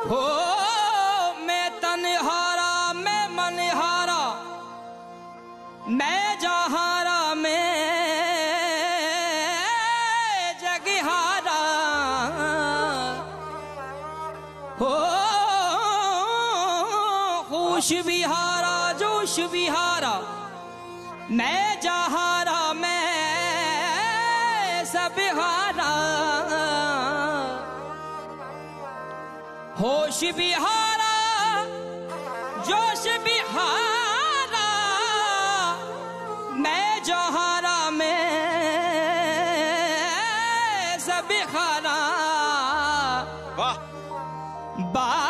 हो, मैं तनहारा, मैं मनहारा, मैं जहारा, मैं जगहारा। हो खुश बिहारा जोश बिहारा मैं जहारा, मैं सब हारा होश बिहारा जोश बिहारा मैं जोहारा में सब हारा वाह। बावरे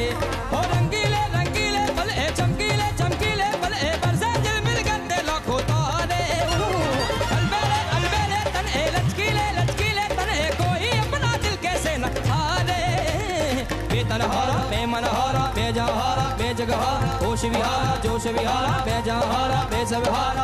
बेमनहारा बेजहारा बेजगहारा होश विहारा जोश विहारा बेजहारा बेसविहारा